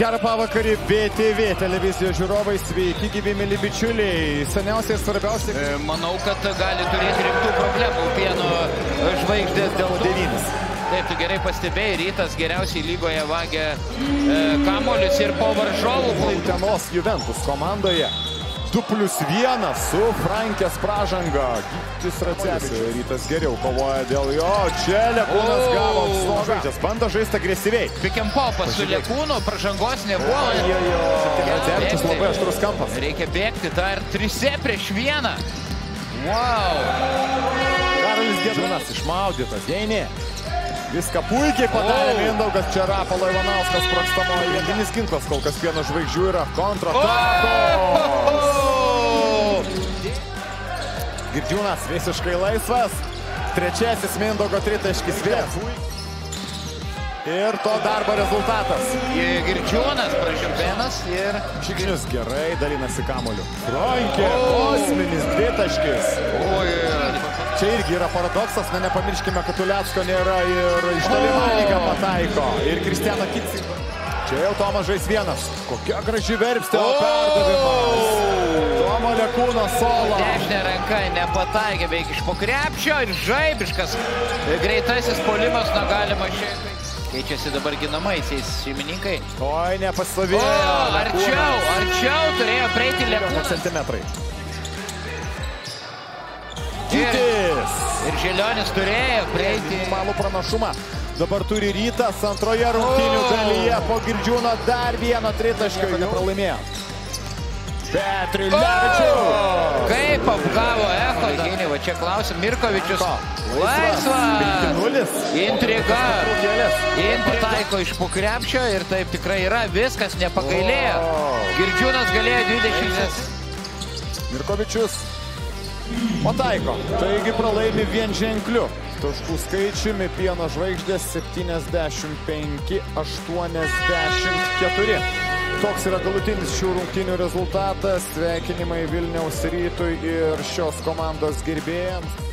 Gerą pavakarį BTV televizijos žiūrovai, sveiki gyvi mėly bičiuliai. Seniausiai ir svarbiausiai. E, Manau, kad gali turėti rimtų problemų pieno žvaigždės dėl devynis. Taip, tu gerai pastebėjai, rytas geriausiai lygoje vagia e, kamolius ir po varžovų. Utenos Juventus komandoje 2 plus 1 su Frankės pražanga. Gytis Racevičius. Rytas geriau kovoja dėl jo. Čia Lekūnas O! gavo žaidžias. Bando žaisti agresyviai. Pikempopas su Lekūnu, pražangos nebuvo. Racevičius labai aštrus kampas. Reikia bėgti dar trise prieš vieną. Wow. Karolis Gedrinas išmaudytas. Jei ne. Viską puikiai padarė! Mindaugas. Čia Rapalo Ivanauskas sprogstamoji. Jėginis ginklas kol kas pieno žvaigždžių yra kontratakos. Girdžiūnas visiškai laisvas. Trečiasis Mindaugo tritaškis vėl. Ir to darbo rezultatas. Girdžiūnas, pražymbenas ir... Šikšnius gerai dalinasi kamoliu. Ronkė, O! kosminis dvitaškis. Oi, Čia irgi yra paradoksas, na nepamirškime, kad Ulecko nėra ir iš toli Manika pataiko. Ir Kristiano Kitsi. Čia jau Tomas žais vienas. Kokia graži verpstė, o O! Lekūno solo. Dešinė ranka nepataikė beveik iš po krepšio ir žaibiškas greitasis polimas, na galima šiek tiek. Keičiasi dabar ginamaisiais šeimininkai. Oi, O, nepastovėjo. arčiau, arčiau turėjo prieiti Lekūnas. Centimetrai. Ir, Kitis. ir Želionis turėjo prieiti. Malų pranašumą. Dabar turi rytas antroje rungtynių O! dalyje. Po girdžiūno dar vieną tritaškį. Nepralaimėjo. Petrilevičius. Kaip apgavo Echo, Gynį, va čia klausim, Mirkovičius. Laisvas. Intriga. Pataiko iš po krepšio ir taip tikrai yra, viskas nepagailėjo. Girdžiūnas galėjo 20. Mirkovičius pataiko. Taigi pralaimi vien ženkliu. Taškų skaičiumi pieno žvaigždės 75-84. Toks yra galutinis šių rungtynių rezultatas. Sveikinimai Vilniaus rytui ir šios komandos gerbėjams.